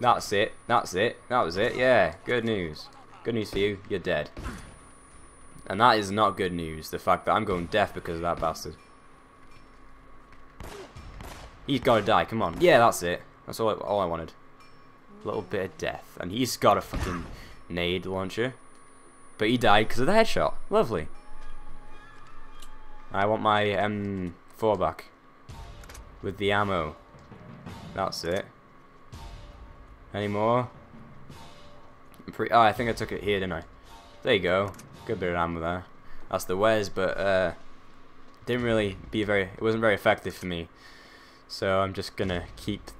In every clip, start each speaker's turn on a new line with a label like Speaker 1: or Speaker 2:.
Speaker 1: That's it. That's it. That was it. Yeah. Good news. Good news for you. You're dead. And that is not good news. The fact that I'm going deaf because of that bastard. He's got to die. Come on. Yeah, that's it. That's all I, all I wanted. A little bit of death. And he's got a fucking nade launcher. But he died because of the headshot. Lovely. I want my um, M4 back. With the ammo. That's it. Any more? oh, I think I took it here, didn't I? There you go. Good bit of ammo there. That's the Wes, but uh, didn't really be very. It wasn't very effective for me. So I'm just gonna keep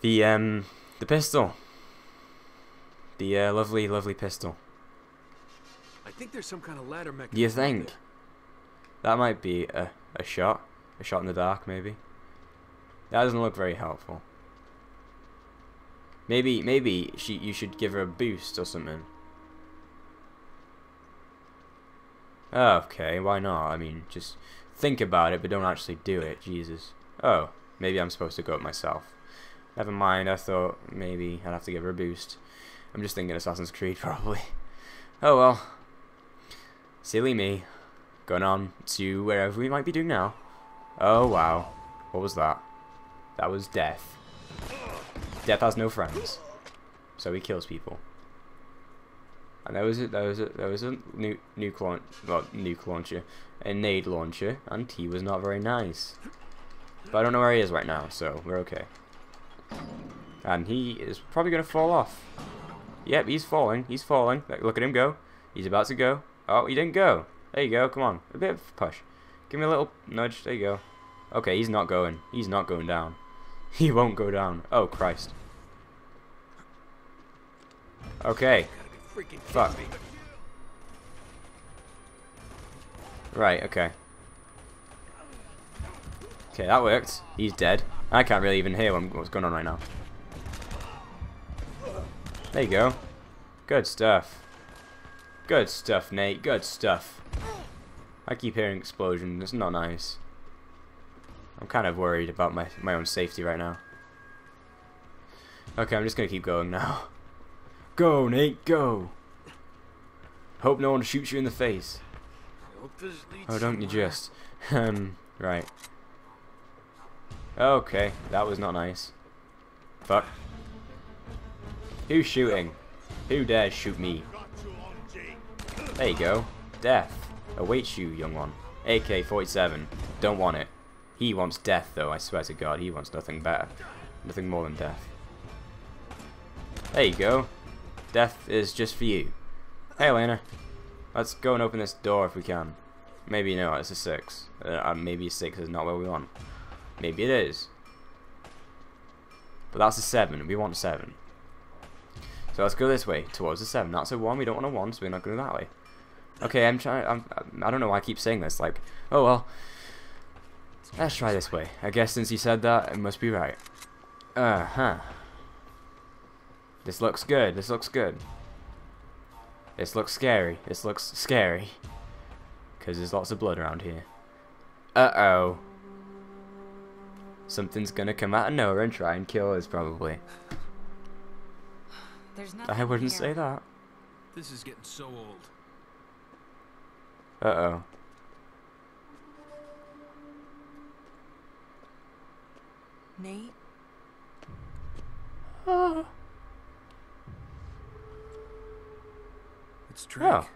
Speaker 1: the um the pistol. The uh, lovely, lovely pistol.
Speaker 2: I think there's some kind of ladder mechanism.
Speaker 1: Do You think? That might be a a shot, a shot in the dark, maybe. That doesn't look very helpful. Maybe, maybe she, you should give her a boost or something. Okay, why not? I mean, just think about it, but don't actually do it. Jesus. Oh, maybe I'm supposed to go up myself. Never mind, I thought maybe I'd have to give her a boost. I'm just thinking Assassin's Creed, probably. Oh well. Silly me. Going on to wherever we might be doing now. Oh wow. What was that? That was death. Death has no friends, so he kills people. And there was a, there was a, there was a nuke nuke launch, well, launcher, a nade launcher, and he was not very nice. But I don't know where he is right now, so we're okay. And he is probably gonna fall off. Yep, he's falling. He's falling. Look at him go. He's about to go. Oh, he didn't go. There you go. Come on, a bit of push. Give me a little nudge. There you go. Okay, he's not going. He's not going down. He won't go down. Oh, Christ. Okay. Fuck. Right, okay. Okay, that worked. He's dead. I can't really even hear what's going on right now. There you go. Good stuff. Good stuff, Nate. Good stuff. I keep hearing explosions. It's not nice. I'm kind of worried about my, my own safety right now. Okay, I'm just going to keep going now. Go, Nate, go! Hope no one shoots you in the face. Oh, don't you just. um, right. Okay, that was not nice. Fuck. Who's shooting? Who dares shoot me? There you go. Death. Awaits you, young one. AK-47. Don't want it. He wants death, though, I swear to God. He wants nothing better. Nothing more than death. There you go. Death is just for you. Hey, Elena. Let's go and open this door if we can. Maybe no, it's a 6. Uh, maybe 6 is not what we want. Maybe it is. But that's a 7. We want a 7. So let's go this way, towards the 7. That's a 1. We don't want a 1, so we're not going that way. Okay, I'm trying. I'm, I don't know why I keep saying this. Like, oh well. Let's try this way. I guess since he said that, it must be right. Uh huh. This looks good. This looks good. This looks scary. This looks scary. Because there's lots of blood around here. Uh-oh. Something's gonna come out of nowhere and try and kill us, probably. I wouldn't
Speaker 3: here.
Speaker 1: say that.
Speaker 2: This is getting so old.
Speaker 1: Uh-oh.
Speaker 3: Nate?
Speaker 1: Oh.
Speaker 2: It's Drake.
Speaker 1: Oh.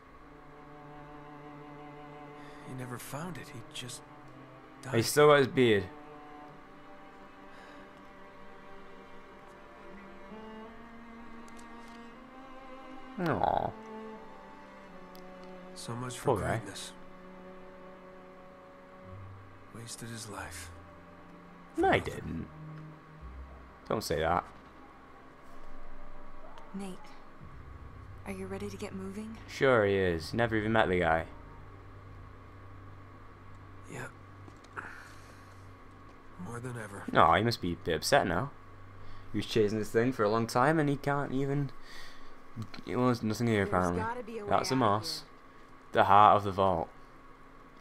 Speaker 2: He never found it. He just died.
Speaker 1: He still got his beard. Aww.
Speaker 2: So much for
Speaker 1: Poor guy.
Speaker 2: greatness. Wasted his life.
Speaker 1: No, I didn't. Don't say that.
Speaker 3: Nate, are you ready to get moving?
Speaker 1: Sure he is. Never even met the guy.
Speaker 2: Yeah. More than ever.
Speaker 1: No, he must be a bit upset now. He was chasing this thing for a long time and he can't even... Well, there's nothing here apparently.
Speaker 3: a
Speaker 1: That's a
Speaker 3: out
Speaker 1: moss. The heart of the vault.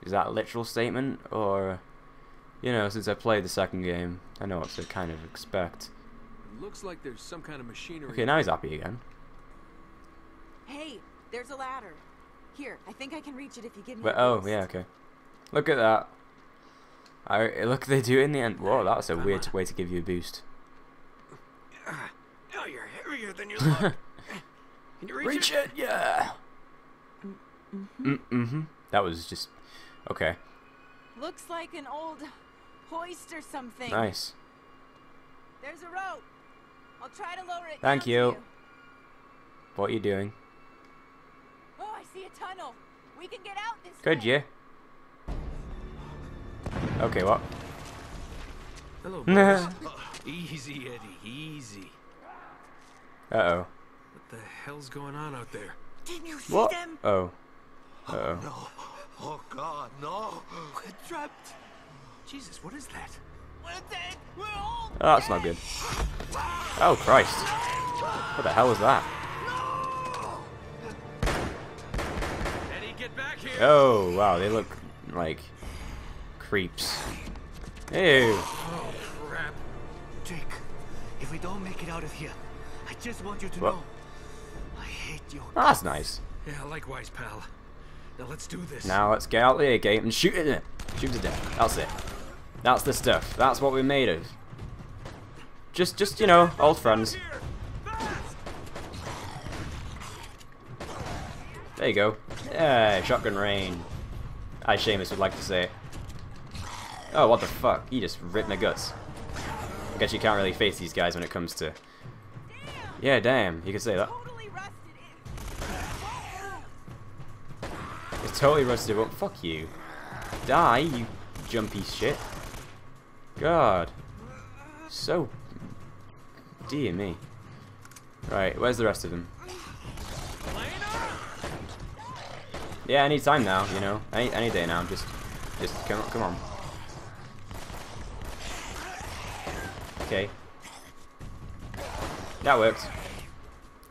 Speaker 1: Is that a literal statement or... You know, since I played the second game, I know what to kind of expect.
Speaker 2: Looks like there's some kind of machinery.
Speaker 1: Okay, now he's happy again.
Speaker 3: Hey, there's a ladder. Here, I think I can reach it if you give me
Speaker 1: But
Speaker 3: a
Speaker 1: oh
Speaker 3: boost.
Speaker 1: yeah, okay. Look at that. I look they do it in the end. Whoa, that's a
Speaker 2: Come
Speaker 1: weird
Speaker 2: on.
Speaker 1: way to give you a boost.
Speaker 2: Oh, you're heavier than you look. Can you reach, it?
Speaker 1: yeah. Mm mm-hmm. That was just okay.
Speaker 3: Looks like an old hoist or something.
Speaker 1: Nice.
Speaker 3: There's a rope. I'll try to lower it
Speaker 1: Thank
Speaker 3: down to
Speaker 1: you. What are you doing?
Speaker 3: Oh, I see a tunnel. We can get out this
Speaker 1: Could
Speaker 3: way.
Speaker 1: you? Okay, what?
Speaker 2: Hello,
Speaker 1: Nah.
Speaker 2: boys. easy, Eddie, easy.
Speaker 1: Uh oh.
Speaker 2: What the hell's going on out there?
Speaker 3: Can you see
Speaker 1: What?
Speaker 3: them?
Speaker 1: Oh. Uh oh.
Speaker 4: No. Oh God, no.
Speaker 2: We're trapped. Jesus, what is that?
Speaker 3: We're dead. We're all
Speaker 1: Oh, that's not good. Oh Christ. What the hell was that?
Speaker 2: Eddie, get back here!
Speaker 1: Oh wow, they look like creeps. Ew.
Speaker 2: Oh, crap.
Speaker 4: Drake, if we don't make it out of here, I just want you to
Speaker 1: What?
Speaker 4: know I hate you.
Speaker 1: Ah, that's nice.
Speaker 2: Yeah, likewise, pal. Now let's do this.
Speaker 1: Now let's get out the A gate and shoot it. Shoot to death. That's it. That's the stuff. That's what we're made of. Just, just you know, old friends. There you go. Yeah, shotgun rain. As Seamus would like to say. Oh, what the fuck? He just ripped my guts. I guess you can't really face these guys when it comes to... Yeah, damn. You could say that. It's totally rusted. Well, fuck you. Die, you jumpy shit. God. So. Dear me. Right, where's the rest of them? Yeah, any time now, you know. Any any day now. Just, just come on, come on. Okay. That worked.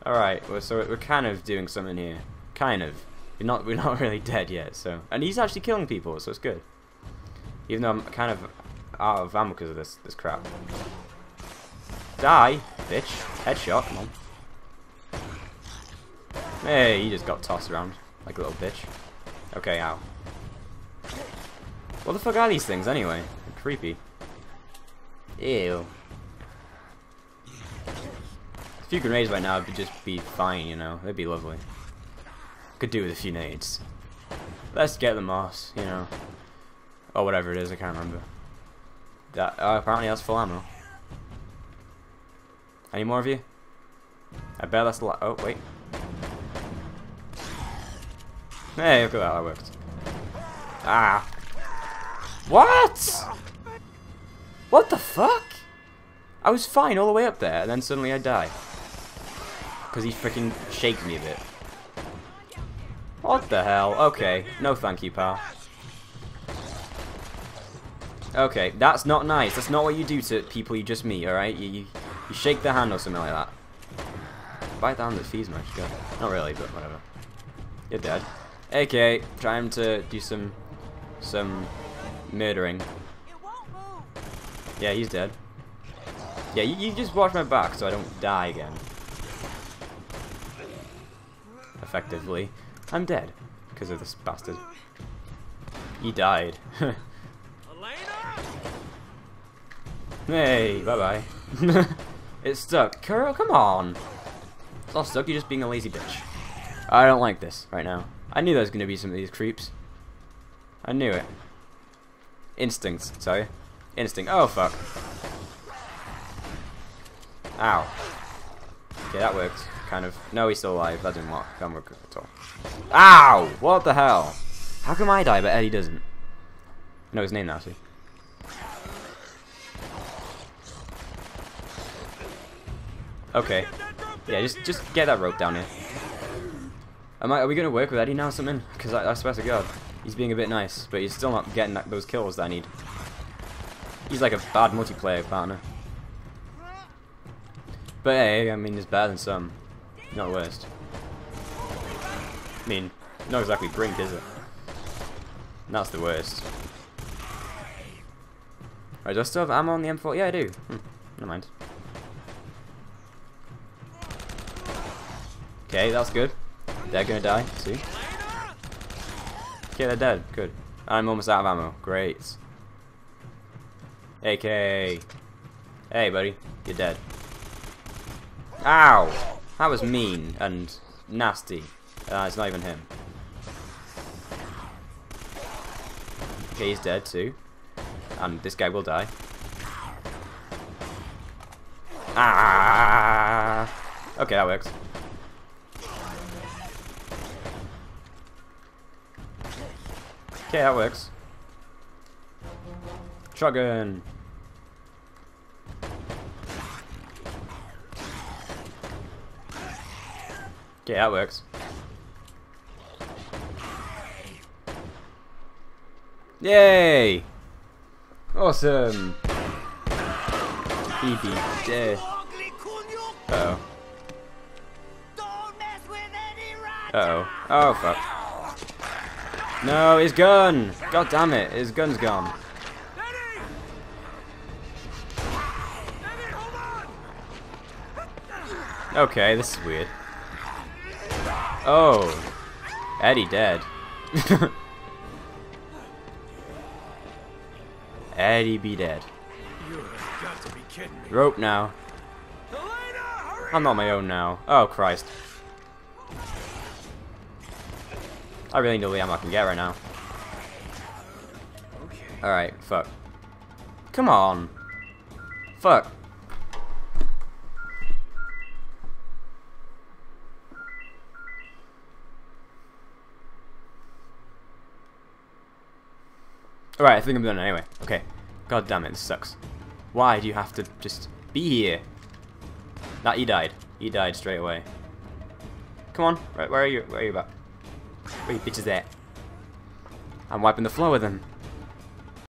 Speaker 1: All right. Well, so we're kind of doing something here. Kind of. We're not we're not really dead yet. So, and he's actually killing people, so it's good. Even though I'm kind of out of ammo because of this this crap. Die, bitch. Headshot. Come on. Hey, he just got tossed around like a little bitch. Okay, ow. What the fuck are these things anyway? They're creepy. Ew. A few grenades right now would just be fine, you know. They'd be lovely. Could do with a few nades. Let's get the moss, you know. Or whatever it is, I can't remember. That uh, apparently that's full ammo. Any more of you? I bet that's a lot. Oh wait. Hey, look at that. That worked. Ah. What? What the fuck? I was fine all the way up there, and then suddenly I die. Because he freaking shaked me a bit. What the hell? Okay. No thank you, pal. Okay, that's not nice. That's not what you do to people you just meet, alright? You, you, you shake their hand or something like that. Bite down the fees much, God. Not really, but whatever. You're dead. Okay, trying to do some some murdering.
Speaker 3: It won't move.
Speaker 1: Yeah, he's dead. Yeah, you, you just watch my back so I don't die again. Effectively. I'm dead. Because of this bastard. He died. hey, bye bye. it's stuck. Carol, come on. It's all stuck, you're just being a lazy bitch. I don't like this right now. I knew there was going to be some of these creeps. I knew it. Instincts, sorry. Instinct. Oh, fuck. Ow. Okay, that worked. Kind of. No, he's still alive. That didn't work. That work at all. Ow! What the hell? How come I die but Eddie doesn't? Know his name now, see. Okay. Yeah, just just get that rope down here. Am I, are we going to work with Eddie now or something? Because I, I swear to God, he's being a bit nice, but he's still not getting that, those kills that I need. He's like a bad multiplayer partner. But hey, I mean, he's better than some. Not worst. I mean, not exactly Brink, is it? That's the worst. Right, do I still have ammo on the M4? Yeah, I do. Hmm, never mind. Okay, that's good. They're gonna die, too. Okay, they're dead. Good. I'm almost out of ammo. Great. AK. Hey, buddy. You're dead. Ow! That was mean and nasty. Uh, it's not even him. Okay, he's dead too. And this guy will die. Ah! Okay, that works. Okay, that works. Shotgun. Okay, that works. Yay! Awesome! BB dead. Uh oh. Uh oh. Oh fuck. No, his gun! God damn it, his gun's gone. Okay, this is weird. Oh. Eddie dead. Eddie be dead. Rope now. I'm not my own now. Oh, Christ. I really need all the ammo I can get right now.
Speaker 2: Okay.
Speaker 1: Alright, fuck. Come on. Fuck. Alright, I think I'm done anyway. Okay. God damn it, this sucks. Why do you have to just be here? Nah, he died. He died straight away. Come on, right, where are you? Where are you about? Where you bitches at? I'm wiping the floor with him.